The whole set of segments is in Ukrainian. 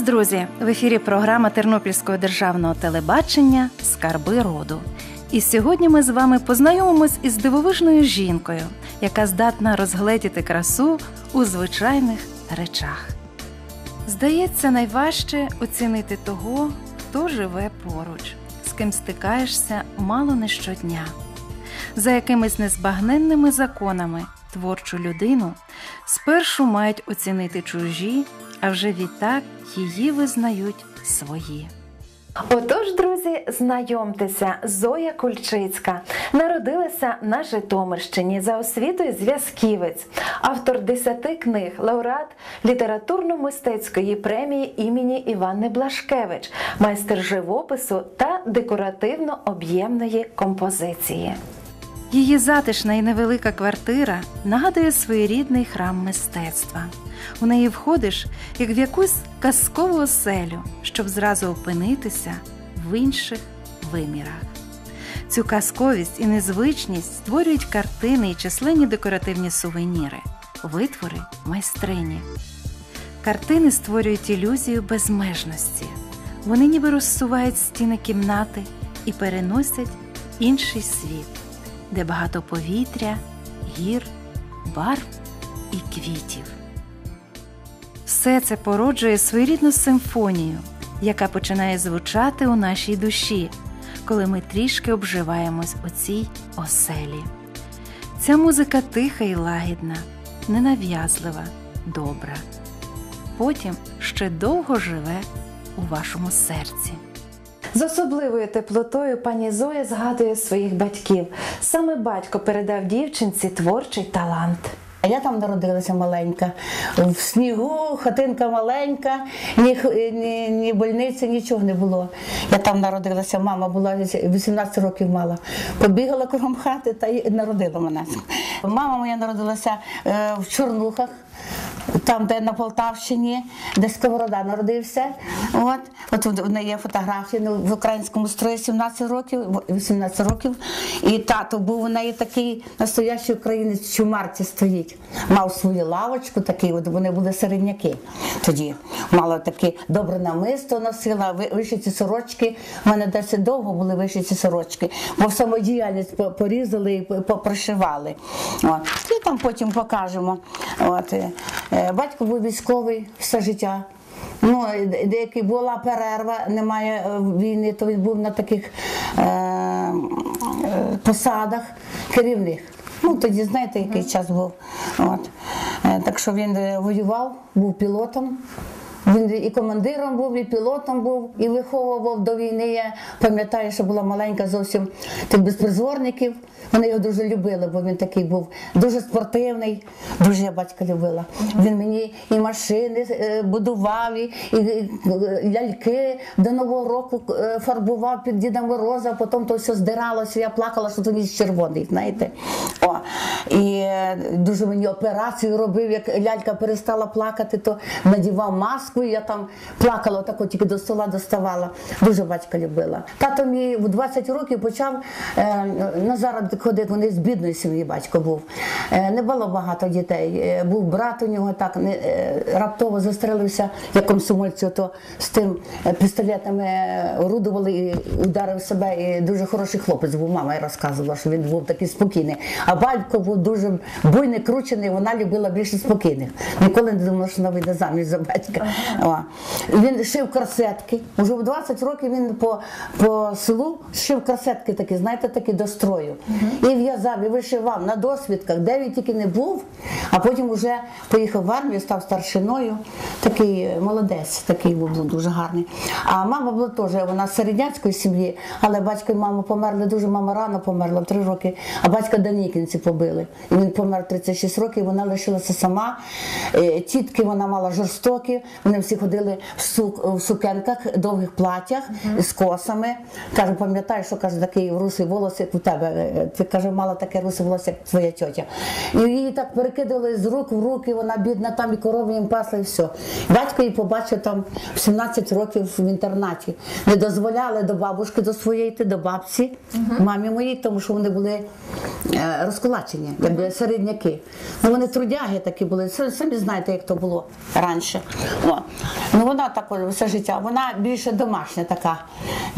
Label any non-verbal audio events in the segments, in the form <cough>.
вас, друзі! В ефірі програма Тернопільського державного телебачення Скарби роду. І сьогодні ми з вами познайомимось із дивовижною жінкою, яка здатна розгледіти красу у звичайних речах. Здається, найважче оцінити того, хто живе поруч, з ким стикаєшся мало не щодня. За якимись незбагненними законами творчу людину спершу мають оцінити чужі, а вже відтак її визнають свої. Отож, друзі, знайомтеся, Зоя Кульчицька народилася на Житомирщині за освітою зв'язківець, автор десяти книг, лауреат літературно-мистецької премії імені Іванни Блашкевич, майстер живопису та декоративно-об'ємної композиції. Її затишна і невелика квартира нагадує своєрідний храм мистецтва. У неї входиш, як в якусь казкову оселю, щоб зразу опинитися в інших вимірах. Цю казковість і незвичність створюють картини і численні декоративні сувеніри, витвори майстрині. Картини створюють ілюзію безмежності. Вони ніби розсувають стіни кімнати і переносять інший світ, де багато повітря, гір, барв і квітів. Все це породжує своєрідну симфонію, яка починає звучати у нашій душі, коли ми трішки обживаємось у цій оселі. Ця музика тиха і лагідна, ненав'язлива, добра. Потім ще довго живе у вашому серці. З особливою теплотою пані Зоя згадує своїх батьків. Саме батько передав дівчинці творчий талант. А я там народилася маленька, в снігу, хатинка маленька, ні, х- ні, ні больниці, нічого не було. Я там народилася, мама була 18 років мала. Побігала кругом хати та й народила мене. Мама моя народилася е, в Чорнухах. Там, де на Полтавщині, де Сковорода народився. От, от в неї є фотографії ну, в українському строї 17 років, 18 років. І тато був у неї такий настоящий українець, що в марці стоїть. Мав свою лавочку, такий, от вони були середняки тоді. Мала таке добре намисто носила, ви- вишиті сорочки. У мене досить довго були вишиті сорочки, бо самодіяльність порізали і по- попрошивали. От. І там потім покажемо. От. Е, е, Батько був військовий все життя. Ну, і деякий була перерва, немає е, війни, то він був на таких е, е, посадах керівних. Ну, тоді знаєте, який час був. От. Е, Так що він е, воював, був пілотом. Він і командиром був, і пілотом був, і виховував до війни. Я пам'ятаю, що була маленька зовсім тих безпризорників. Вони його дуже любили, бо він такий був дуже спортивний. Дуже я батька любила. Він мені і машини е, будував, і, і е, ляльки до Нового року е, фарбував під Діда Мороза, потім то все здиралося. Я плакала, що то ніс червоний, знаєте. О, і дуже мені операцію робив, як лялька перестала плакати, то надівав маску, і я там плакала, так от тільки до стола доставала. Дуже батька любила. Тато мій в 20 років почав е, на заробіток ходити. Вони з бідної сім'ї батько був. Е, не було багато дітей. Е, був брат у нього так не, е, раптово застрелився, як комсомольцю, то з тим е, пістолетами е, орудували і ударив себе. І дуже хороший хлопець був. Мама і розказувала, що він був такий спокійний. А батько був дуже буйний, кручений, вона любила більше спокійних. Ніколи не думала, що вона вийде заміж за батька. О. Він шив корсетки. Уже в 20 років він по, по селу шив корсетки такі, знаєте, такі до строю. І в'язав, і вишивав на досвідках, де він тільки не був, а потім вже поїхав в армію, став старшиною. Такий молодець, такий був дуже гарний. А мама була теж, вона з середняцької сім'ї, але батько і мама померли дуже, мама рано померла в три роки, а батька Данікінці побили. І він помер 36 років, вона лишилася сама. Е, Тітки вона мала жорстокі, вони всі ходили в, сук, в сукенках, довгих платях з косами. Каже, пам'ятаєш, що каже, такий русий волос, як у тебе. Ти каже, мала таке русе волосся, як твоя тьотя. І її так перекидали з рук в руки, вона бідна там і корови їм пасла, і все. Батько її побачив там в 17 років в інтернаті. Не дозволяли до бабушки до своєї йти, до бабці, мамі моїй, тому що вони були е, розкулачені, якби середняки. Ну вони трудяги такі були. Самі знаєте, як то було раніше. О. 了。Ну вона так все життя. Вона більше домашня така.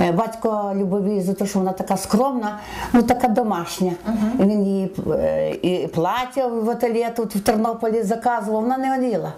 Е, Батько любив за те, що вона така скромна, ну така домашня. І Він їй е, і плаття в ательє тут в Тернополі заказував. Вона не оділа.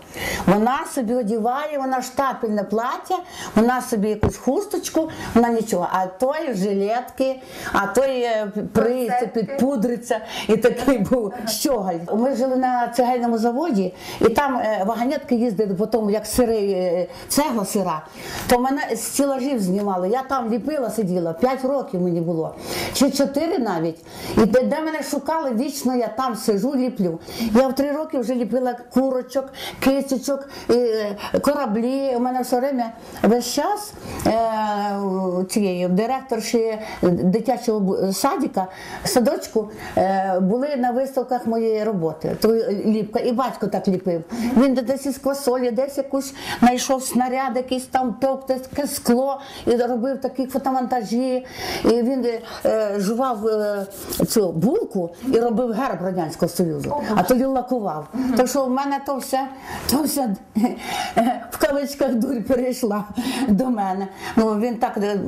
Вона собі одіває, вона штапельне плаття, вона собі якусь хусточку, вона нічого. А той жилетки, а той е, приється, підпудриться. І такий був щогаль. Ми жили на цегельному заводі, і там вагонетки їздили по тому, як сири, цегла сира. То мене з стілажів знімали. Я там ліпила, сиділа, 5 років мені було, чи 4 навіть. І де, де мене шукали, вічно я там сижу, ліплю. Я в 3 роки вже ліпила курочок, кисочок, е, кораблі. У мене все время весь час е, цієї директорші дитячого садика, садочку е, були на виставках моєї роботи. То ліпка, і батько так ліпив. Він десь із квасолі, десь якусь знайшов снаряд, якийсь там товк, таке скло, і робив такі фотомонтажі. І він е, жував е, цю булку і робив герб Радянського Союзу, а тоді лакував. Так що в мене то все, то все в кавичках дурь перейшла до мене. Ну він так е,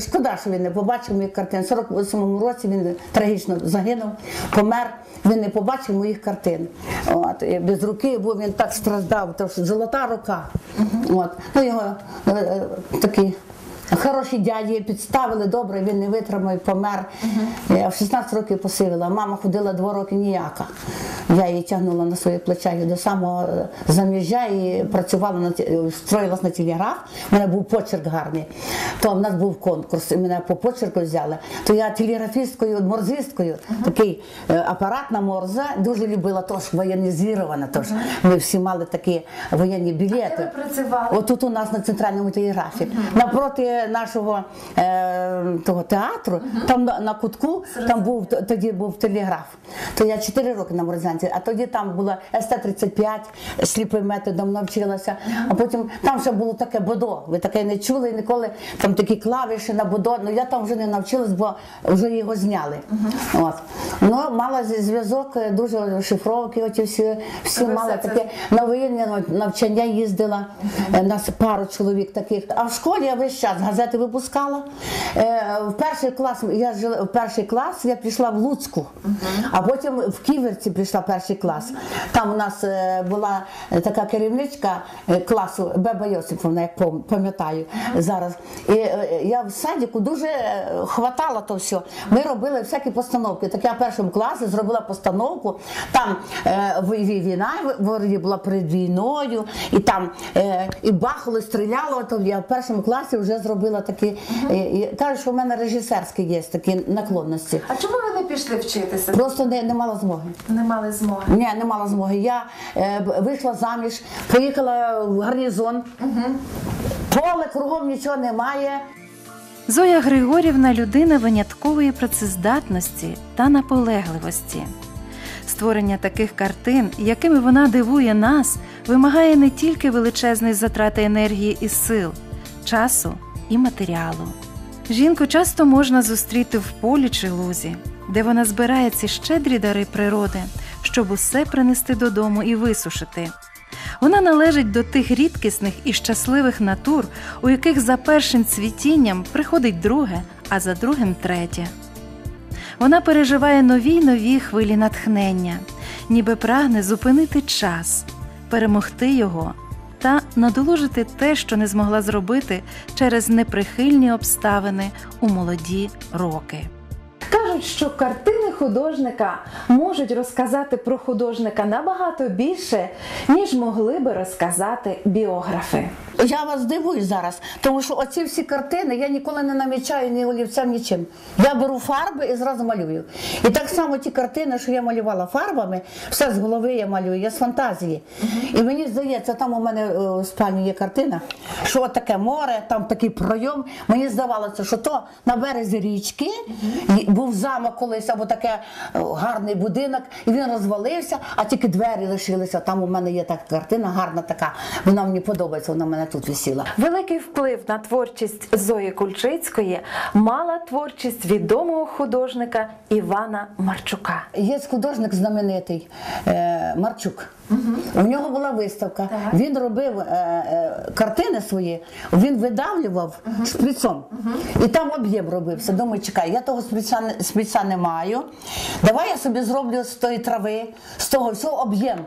шкода, що він не побачив моїх картин. У 48-му році він трагічно загинув, помер. Він не побачив моїх картин. От, без руки, бо він так страждав, тому що золота рука. От. Ну, його е, е, такий Хороші дяді підставили добре, він не витримав і помер. Я в 16 років посивила. Мама ходила два роки ніяка. Я її тягнула на своє плече до самого е, заміжжя і працювала на е, встроїлась на телеграф. У мене був почерк гарний. То в нас був конкурс, і мене по почерку взяли. То я телеграфісткою, морзисткою, такий е, апаратна морза, дуже любила тож воєнізована. Тож ми всі мали такі воєнні білети. ви працювали? Отут у нас на центральному телеграфі. Напроти нашого е, того театру, там на, на кутку, там був тоді був телеграф. То я 4 роки на морзянці, а тоді там була СТ-35, сліпим методом навчилася. А потім там ще було таке бодо. Ви таке не чули ніколи. Там такі клавіші на бодо. Ну я там вже не навчилась, бо вже його зняли. От. Ну, мала зв'язок, е, дуже шифровки, оті всі, всі мали все це- таке на воєнне навчання їздила, е, нас пару чоловік таких. А в школі я весь час газети випускала. Е, В перший клас я жила в перший клас, я пішла в Луцьку, а потім в Ківерці в перший клас. Там у нас е, була е, така керівничка класу Беба Йосиповна, як пам- пам'ятаю зараз. І я в садіку дуже хватала то все. Ми робили всякі постановки. Так я в першому класі зробила постановку. Там війна була перед війною, і там і бахало, стріляло. То я в першому класі вже зробила такі. е, кажуть, що в мене режисерські є такі наклонності. А чому ви не пішли вчитися? Просто не, не мала змоги. Не мали змоги. Ні, не мала змоги. Я е, вийшла заміж, поїхала в гарнізон. Поле кругом нічого немає. Зоя Григорівна людина виняткової працездатності та наполегливості. Створення таких картин, якими вона дивує нас, вимагає не тільки величезної затрати енергії і сил, часу і матеріалу. Жінку часто можна зустріти в полі чи лузі, де вона збирає ці щедрі дари природи, щоб усе принести додому і висушити. Вона належить до тих рідкісних і щасливих натур, у яких за першим цвітінням приходить друге, а за другим третє. Вона переживає нові й нові хвилі натхнення, ніби прагне зупинити час, перемогти його та надолужити те, що не змогла зробити через неприхильні обставини у молоді роки. Кажуть, що картини художника можуть розказати про художника набагато більше, ніж могли би розказати біографи. Я вас дивую зараз, тому що оці всі картини я ніколи не намічаю ні олівцем, нічим. Я беру фарби і зразу малюю. І так само ті картини, що я малювала фарбами, все з голови я малюю, я з фантазії. І мені здається, там у мене е, в спальні є картина, що от таке море, там такий пройом. Мені здавалося, що то на березі річки був замок колись, або таке е, гарний будинок, і він розвалився, а тільки двері лишилися. Там у мене є така картина, гарна така. Вона мені подобається, вона мене тут висіла. Великий вплив на творчість Зої Кульчицької мала творчість відомого художника Івана Марчука. Є художник знаменитий е, Марчук. У нього була виставка. Він робив е, е, картини свої, він видавлював шприцом. І там об'єм робився. Думаю, чекай, я того шприца, шприца не маю. Давай я собі зроблю з тої трави, з того всього об'єм.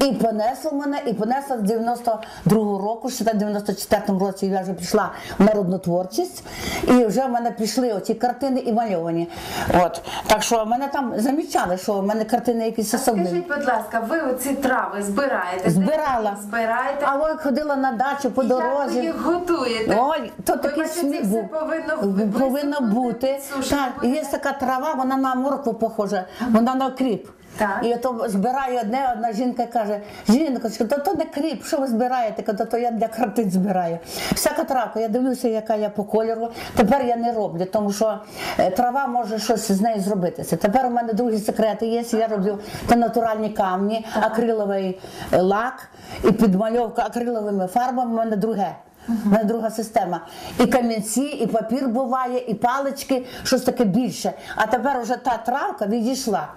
І понесло мене, і понесла з 92-го року, ще в 94-му році я вже пішла в народну творчість, і вже в мене пішли оці картини і мальовані. От. Так що мене там замічали, що в мене картини якісь особливі. Скажіть, будь ласка, ви оці трави збираєте? Збирала. Збираєте? А от ходила на дачу по Як ви дорозі. їх готуєте? Ой, то такий сміх був. повинно повинно бути. Так, є така трава, вона на моркву похожа, вона на кріп. Так. І то збирає одне, одна жінка каже, жіночка, то, то не кріп, що ви збираєте? Кажу, то я для картин збираю. Всяка травка, я дивлюся, яка я по кольору. Тепер я не роблю, тому що е, трава може щось з нею зробитися. Тепер у мене другі секрети є. Я роблю та натуральні камні, акриловий е, лак і підмальовка акриловими фарбами. У мене друге. У мене друга система. І камінці, і папір буває, і палички, щось таке більше. А тепер вже та травка відійшла.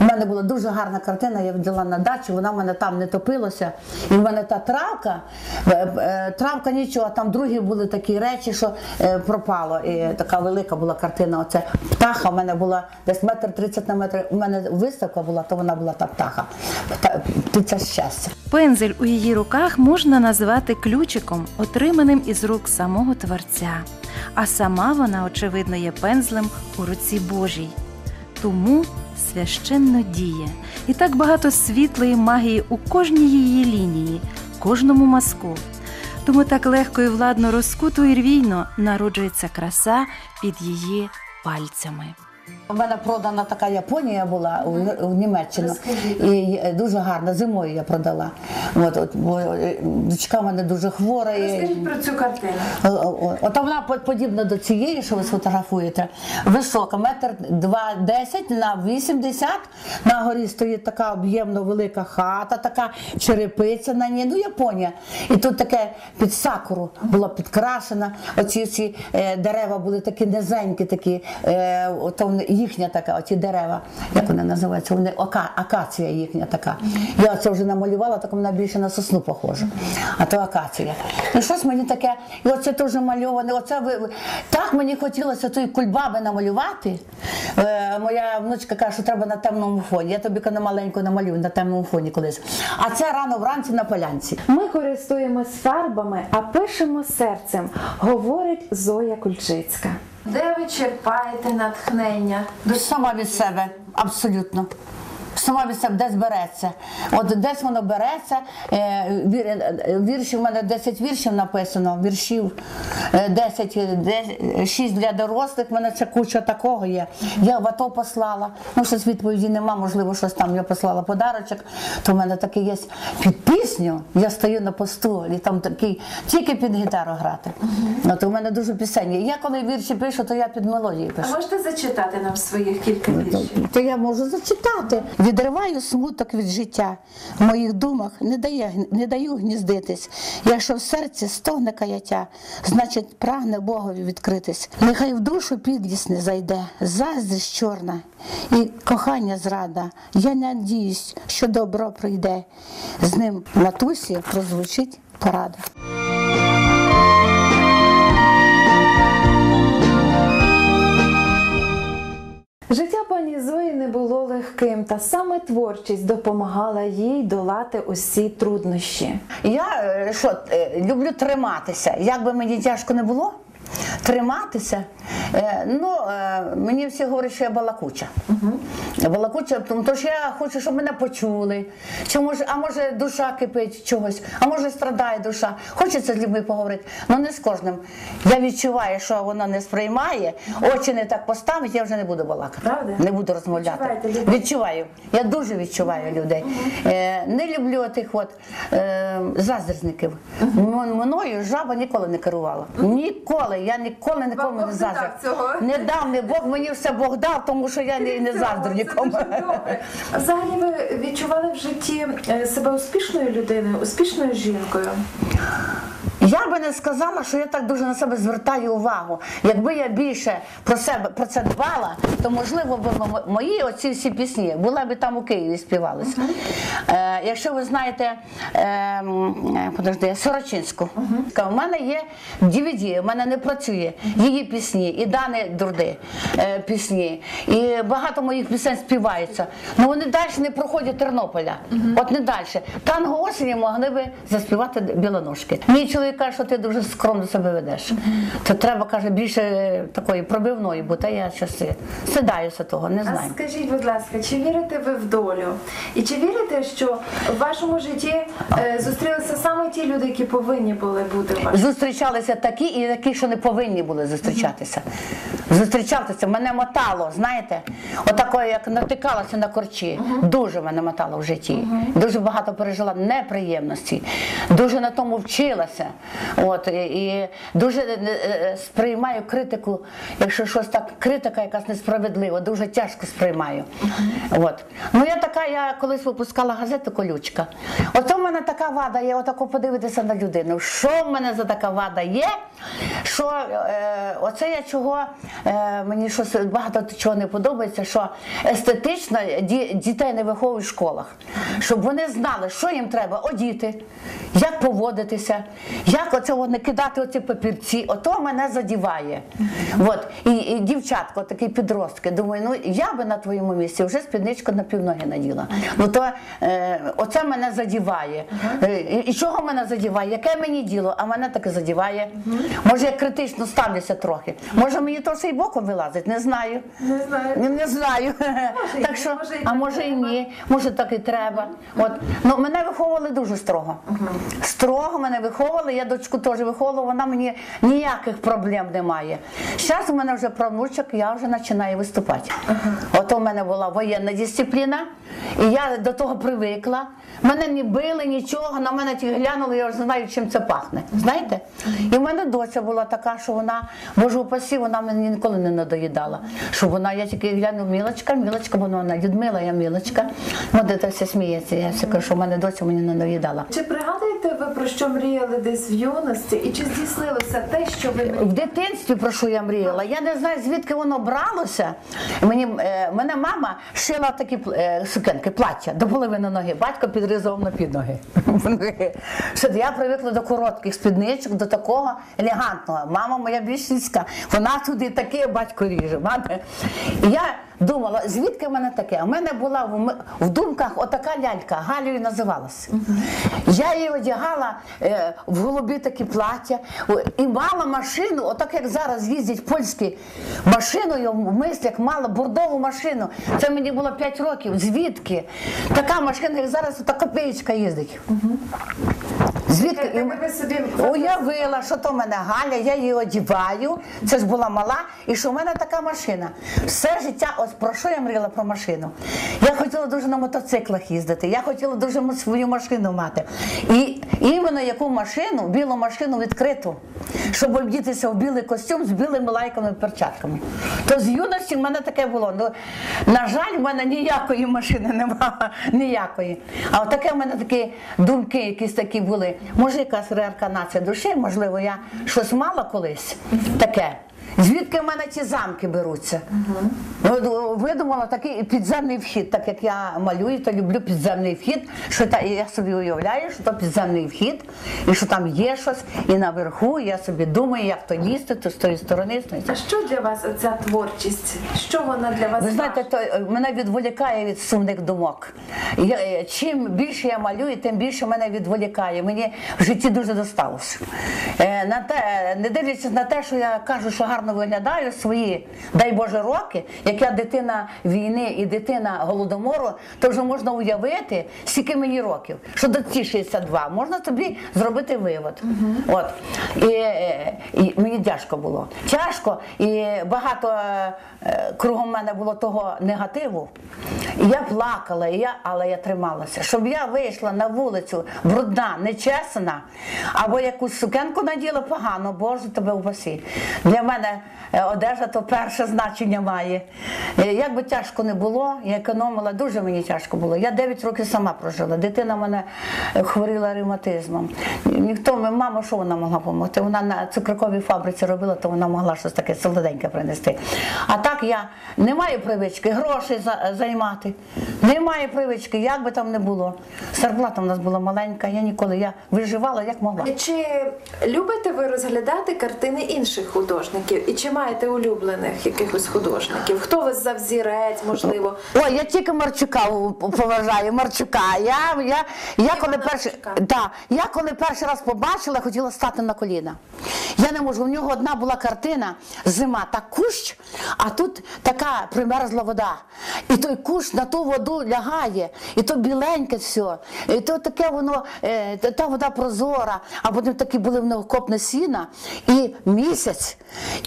У мене була дуже гарна картина, я взяла на дачу, вона в мене там не топилася. І в мене та травка, е, е, травка нічого, а там другі були такі речі, що е, пропало. І така велика була картина. Оце птаха в мене була десь метр тридцять на метр. У мене виставка була, то вона була та птаха. Птиця щастя. Пензель у її руках можна назвати ключиком, отриманим із рук самого Творця. А сама вона, очевидно, є пензлем у руці Божій. Тому священно діє. І так багато світлої магії у кожній її лінії, кожному мазку. Тому так легко і владно розкуто і рвійно народжується краса під її пальцями. У мене продана така Японія була у, у Німеччину. І е, дуже гарна. Зимою я продала. От, от, бо, е, дочка в мене дуже хвора. і- Розкажіть про цю картину. О. От вона по- подібна до цієї, що ви сфотографуєте. Висока, метр два десять на 80. На горі стоїть така об'ємно велика хата, така черепиця на ній. Ну, Японія. І тут таке під сакуру була підкрашена. Оці ці е, дерева були такі низенькі, такі, е, ото їхня така, оці дерева. Як вони називаються? Вони ока, акація їхня така. Я це вже намалювала, так вона більше на сосну похожа. А то акація. І щось мені таке, і оце теж мальоване. Оце ви так мені хотілося тої кульбаби намалювати. Е, моя внучка каже, що треба на темному фоні. Я тобі маленьку намалюю на темному фоні колись. А це рано вранці на полянці. Ми користуємось фарбами, а пишемо серцем, говорить Зоя Кульчицька. Де ви черпаєте натхнення? Сама від себе, абсолютно. Сама від себе десь береться. От десь воно береться. Е, е, Вірші в мене 10 віршів написано, віршів е, 10, е, 6 для дорослих. В мене це куча такого є. Я в АТО послала. Ну, щось відповіді нема, можливо, щось там я послала подарочок. То в мене такий є під пісню. Я стою на посту, і там такий, тільки під гітару грати. От у мене дуже пісень. Я коли вірші пишу, то я під мелодії пишу. А можете зачитати нам своїх кілька віршів? то я можу зачитати. Відриваю смуток від життя. В моїх думах не, дає, не даю гніздитись. Якщо в серці стогне каяття, значить прагне Богові відкритись. Нехай в душу підлість не зайде, заздрість чорна і кохання зрада. Я надіюсь, що добро прийде. З ним на тусі прозвучить порада. Життя пані Зої не було легким, та саме творчість допомагала їй долати усі труднощі. Я е, що, е, люблю триматися. Як би мені тяжко не було, триматися. Е, Ну, е, мені всі говорять, що я балакуча. Балакуча, тому що я хочу, щоб мене почули. Чи може, а може душа кипить чогось, а може страдає душа. Хочеться з людьми поговорити, але не з кожним. Я відчуваю, що вона не сприймає, очі не так поставить, я вже не буду балакати. Правда? Не буду розмовляти. Відчуваю. Я дуже відчуваю людей. Е, не люблю тих от заздрісників. М- Мною жаба ніколи не керувала. Ніколи. Я ніколи нікому Бог не не дав заздрю. цього. Не дав, не Бог мені все Бог дав, тому що я не, не заздрю нікому. Це дуже добре. А Взагалі ви відчували в житті е, себе успішною людиною, успішною жінкою? Я би не сказала, що я так дуже на себе звертаю увагу. Якби я більше про себе про це дбала, то можливо б мої оці всі пісні була б там у Києві співалися. Е, якщо ви знаєте, е, е, подожди, Сорочинську, у мене є DVD, у мене не працює її пісні, і Дани Дурди е, пісні, і багато моїх пісень співаються. Ну вони далі не проходять Тернополя. От не далі. Танго осені могли би заспівати білоножки. Мій чоловік каже, що ти дуже скромно себе ведеш. То треба, каже, більше е, такої пробивної бути. А я щось е, стидаюся того, не А скажіть, будь ласка, чи вірите ви в долю? І чи вірите, що в вашому житті е, зустрілися саме ті люди, які повинні були бути в вашому? Зустрічалися такі і такі, що не повинні були зустрічатися. Зустрічатися мене мотало, знаєте, отакою, як натикалася на корчі. Дуже мене мотало в житті. Дуже багато пережила неприємності, дуже на тому вчилася. От, і, дуже е, е, сприймаю критику, якщо щось так, критика якась несправедлива, дуже тяжко сприймаю. От. Ну я така, я колись випускала газету колючка. Ото в мене така вада є, отако подивитися на людину. Що в мене за така вада є? Що е, оце я чого е, мені щось багато чого не подобається, що естетично ді, дітей не виховують в школах, щоб вони знали, що їм треба одіти, як поводитися, як оце от не кидати оці папірці. Ото мене задіває. От. І, і дівчатко, такі підростки, думаю, ну я би на твоєму місці вже спідничку на півноги наділа. Ну то е, оце мене задіває. Е, і, чого мене задіває? Яке мені діло? А мене таке задіває. Може, я критично ставлюся трохи. Може, мені то ще й боком вилазить, не знаю. Не знаю. Не, не знаю. і так що, може, і а так може і ні, може так і треба. От. Ну, мене виховували дуже строго. Строго мене виховували, я дочку теж виховувала, вона мені ніяких проблем не має. Зараз у мене вже правнучок, я вже починаю виступати. От у мене була воєнна дисципліна, і я до того привикла. Мене не били, нічого, на мене ті глянули, я вже знаю, чим це пахне. Знаєте? І в мене доця була така, що вона, боже упасі, вона мені ніколи не надоїдала. Що вона, я тільки гляну, мілочка, мілочка, бо вона Людмила, я мілочка. От все сміється. Я все кажу, що в мене доця мені не надоїдала. Чи пригадуєте ви про що мріяли десь в юності? І чи здійснилося те, що ви? В дитинстві про що я мріяла. Я не знаю, звідки воно бралося. Мені, е, мене мама шила такі е, сукенки, плаття до половини ноги. Батько підрізав на під ноги. Я привикла до коротких спідничок, до такого елегантного. Мама моя більш низька. Вона туди таке, батько ріже. Мати. Я думала, звідки в мене таке? У мене була в, в думках отака лялька, Галею називалася. Я її одягала е, в голубі такі плаття і мала машину, отак як зараз їздять польські машиною в мислях, мала бордову машину. Це мені було 5 років. Звідки? Така машина, як зараз така копеєчка їздить. Звідки? Ви собі Уявила, що то в мене Галя, я її одіваю. Це ж була мала, і що в мене така машина. Все життя, ось про що я мріяла про машину. Я хотіла дуже на мотоциклах їздити, я хотіла дуже свою машину мати. І іменно яку машину, білу машину відкриту, щоб обдітися в білий костюм з білими лайками, перчатками. То з юності в мене таке було. Ну, на жаль, в мене ніякої машини <laughs> немає, ніякої. А от таке в мене такі думки, якісь такі були. Може, якась реінкарнація душі, можливо, я щось мала колись таке. Звідки в мене ці замки беруться? Ну, Видумала такий підземний вхід, так як я малюю, то люблю підземний вхід. Що та, я собі уявляю, що то підземний вхід, і що там є щось, і наверху я собі думаю, як то лізти, то з тої сторони. А що для вас оця творчість? Що вона для вас? ви знаєте, то е, мене відволікає від сумних думок. Я, е, чим більше я малюю, тим більше мене відволікає. Мені в житті дуже досталося. Е, на те, не дивлячись на те, що я кажу, що гарно виглядаю свої, дай Боже, роки, як я дитина війни і дитина голодомору, то вже можна уявити, скільки мені років. Що до ці 62, можна тобі зробити вивод. От. І, і мені тяжко було. Тяжко і багато е, кругом мене було того негативу. І я плакала, і я, але я трималася. Щоб я вийшла на вулицю брудна, нечесана, або якусь сукенку наділа погано, Боже тебе упаси. Для мене е, одежа то перше значення має. Е, Як би тяжко не було, я економила, дуже мені тяжко було. Я 9 років сама прожила. Дитина мене е, хворіла ревматизмом. Ніхто, мама, що вона могла допомогти? Вона на цукроковій фабриці робила, то вона могла щось таке солоденьке принести. А так я не маю привички гроші за- займати. Немає привички, як би там не було. Зарплата в нас була маленька, я ніколи я виживала як могла. Чи любите ви розглядати картини інших художників? І чи маєте улюблених якихось художників? Хто вас за взірець, можливо? Ой, я тільки Марчука поважаю, Марчука. Я, я, я, коли перший, да, я коли перший раз побачила, хотіла стати на коліна. Я не можу. У нього одна була картина зима та кущ, а тут така примерзла вода. І той кущ на ту воду лягає, і то біленьке все, і то таке воно, е, та- та вода прозора, а потім такі були в нього копне сіна і місяць.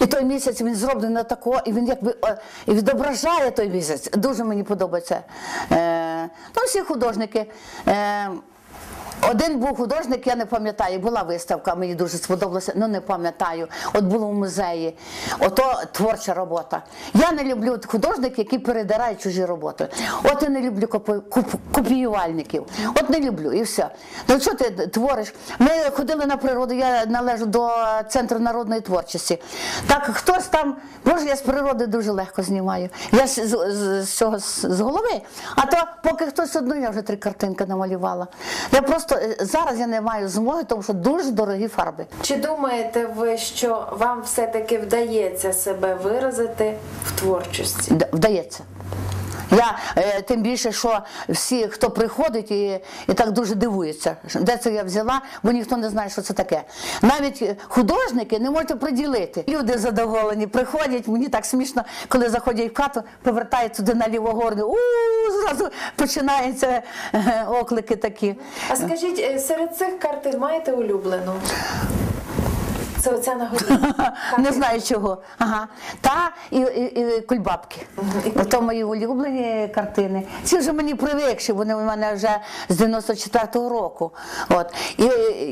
І той місяць він зроблений на тако, і він якби е, і відображає той місяць. Дуже мені подобається. Е, ну, всі художники. Е, один був художник, я не пам'ятаю, була виставка, мені дуже сподобалося, ну не пам'ятаю. От було в музеї. Ото творча робота. Я не люблю художників, які передирають чужі роботи. От я не люблю копіювальників. От не люблю і все. Ну що ти твориш? Ми ходили на природу, я належу до центру народної творчості. Так хтось там, боже, я з природи дуже легко знімаю. Я з, з, з, цього з, голови. А то поки хтось одну, я вже три картинки намалювала. Я просто зараз я не маю змоги, тому що дуже дорогі фарби. Чи думаєте ви, що вам все-таки вдається себе виразити в творчості? Вдається. Я е, тим більше, що всі, хто приходить і, і так дуже дивуються, де це я взяла, бо ніхто не знає, що це таке. Навіть е, художники не можуть приділити. Люди задоволені, приходять, мені так смішно, коли заходять в хату, повертають туди на лівогорну, у зразу починаються е, оклики такі. А скажіть, е, серед цих картин маєте улюблену? Це оця на горі. <laughs> Не знаю чого. Ага. Та і, і, і кульбабки. Ото мої улюблені картини. Ці вже мені привикші, вони у мене вже з 94-го року. От. І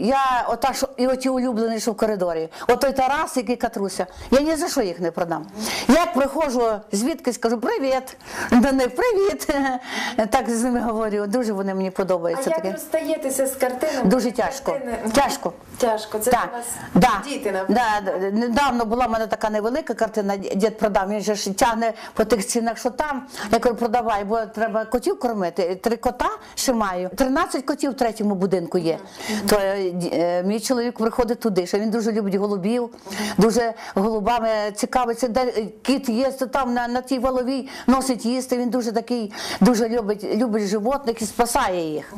я ота, що, і оті улюблені, що в коридорі. Отой Тарас, який катруся, я ні за що їх не продам. Як приходжу звідкись, кажу привіт. До них привіт. <laughs> Так з ними говорю. Дуже вони мені А подобаються. як таке. розстаєтеся з картинами? Дуже тяжко. Картини- Тяжко. Тяжко. Це Так, у вас да, діти, напевно. да, да, недавно була в мене така невелика картина, дід продав, він же ж тягне по тих цінах, що там. Я кажу, продавай, бо треба котів кормити. Три кота ще маю. 13 котів в третьому будинку є. То е, е, мій чоловік приходить туди, що він дуже любить голубів, дуже голубами цікавиться, де е, кіт є, то там на, на тій голові носить їсти. Він дуже такий, дуже любить, любить животних і спасає їх.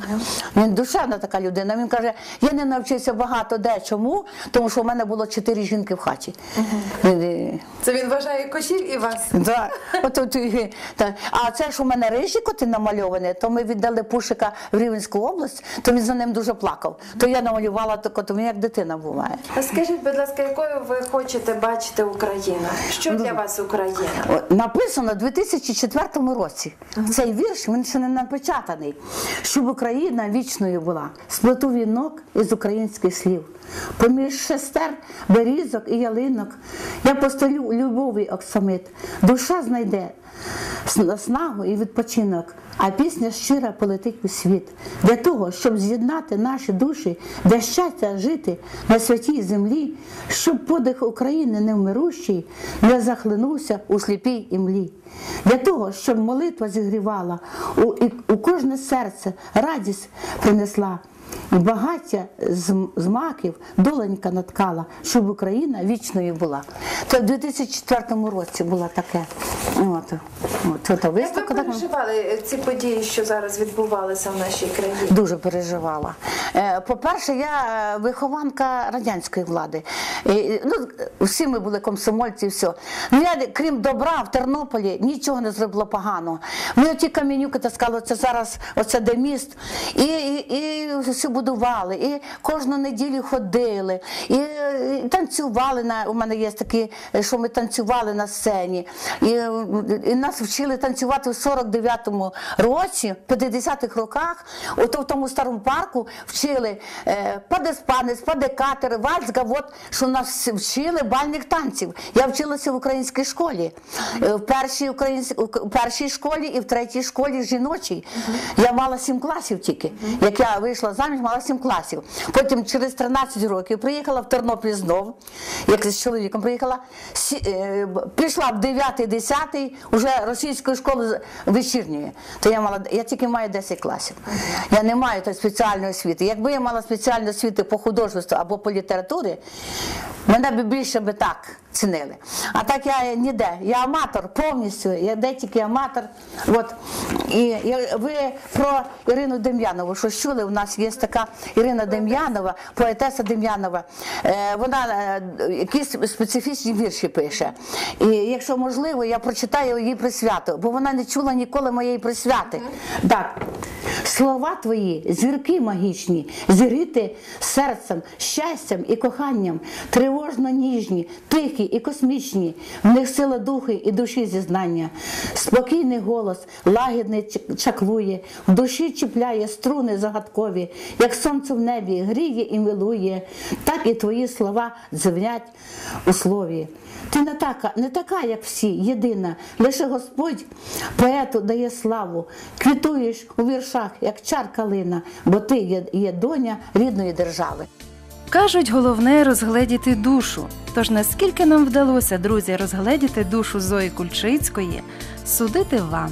Він душевна така людина. Він каже, я не навчився багато де чому, тому що в мене було чотири жінки в хаті. Е, Це він вважає котів і вас. Да. От, от, та. А це ж у мене рижі коти намальовані, то ми віддали Пушика в Рівненську область, то він за ним дуже плакав. То я намалювала тако, то він як дитина буває. А скажіть, будь ласка, якою ви хочете бачити Україну? Що для вас Україна? Написано у 2004 році. Цей вірш він ще не напечатаний. Щоб Україна вічною була. Сплету вінок із українських слів. Поміж шестер, берізок і ялинок. Я постелю любові оксамит. Душа знайде наснагу і відпочинок, а пісня щира полетить у світ. Для того, щоб з'єднати наші душі, для щастя жити на святій землі, щоб подих України невмирущий не захлинувся у сліпій імлі. Для того, щоб молитва зігрівала, у, у кожне серце радість принесла. Багаття з, маків доленька наткала, щоб Україна вічною була. То в 2004 році було таке. От, от, от, Як ви виставка переживали ці події, що зараз відбувалися в нашій країні? Дуже переживала. Е, По-перше, я е, вихованка радянської влади. Ну, всі ми були комсомольці, і все. Ну я крім добра в Тернополі нічого не зробила поганого. Ми оті камінюки таскали, це зараз оце де міст, і, і, і все будували, і кожну неділю ходили, і, і танцювали на у мене є такі, що ми танцювали на сцені. І, і нас вчили танцювати в 49-му році, в 50-х роках, ото в тому старому парку вчили е, падеспанець, падекатер, вальс, гавот, що нас вчили бальних танців. Я вчилася в українській школі. Е, В першій, українсь... в першій школі і в третій школі жіночій. Я мала сім класів тільки. Як я вийшла заміж, мала сім класів. Потім через 13 років приїхала в Тернопіль знов, як з чоловіком приїхала, е, пішла в 9-10 вже російської школи вечірньої. То я мала я тільки маю 10 класів. Я не маю тої спеціальної освіти. Якби я мала спеціальну освіту по художеству або по літературі, мене б більше би так цінили. А так я ніде. Я аматор повністю, я де тільки аматор. От. І я- ви про Ірину Дем'янову, що чули, у нас є така Ірина Дем'янова, поетеса Дем'янова. Е, Вона е, якісь специфічні вірші пише. І якщо можливо, я прочитаю її присвяту, бо вона не чула ніколи моєї присвяти. Так. Слова твої, зірки магічні, зірити серцем, щастям і коханням, тривожно ніжні, тихі і космічні, в них сила духи і душі зізнання. Спокійний голос, лагідний чаклує, в душі чіпляє струни загадкові, як сонце в небі гріє і милує, так і твої слова дзвенять у слові. Ти не така, не така, як всі, єдина. Лише Господь поету дає славу. Квітуєш у віршах, як чар калина, бо ти є доня рідної держави. Кажуть, головне розгледіти душу. Тож наскільки нам вдалося, друзі, розгледіти душу Зої Кульчицької, судити вам.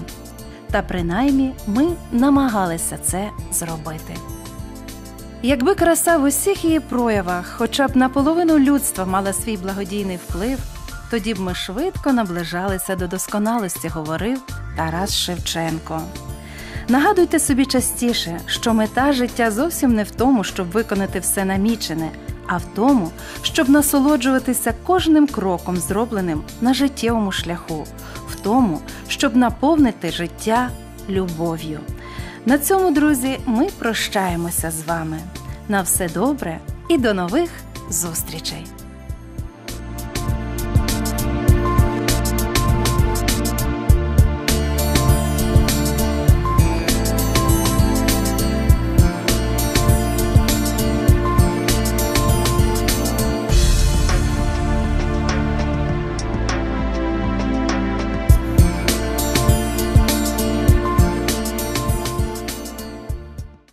Та принаймні ми намагалися це зробити. Якби краса в усіх її проявах, хоча б наполовину людства мала свій благодійний вплив, тоді б ми швидко наближалися до досконалості, говорив Тарас Шевченко. Нагадуйте собі частіше, що мета життя зовсім не в тому, щоб виконати все намічене, а в тому, щоб насолоджуватися кожним кроком, зробленим на життєвому шляху, в тому, щоб наповнити життя любов'ю. На цьому, друзі, ми прощаємося з вами. На все добре і до нових зустрічей!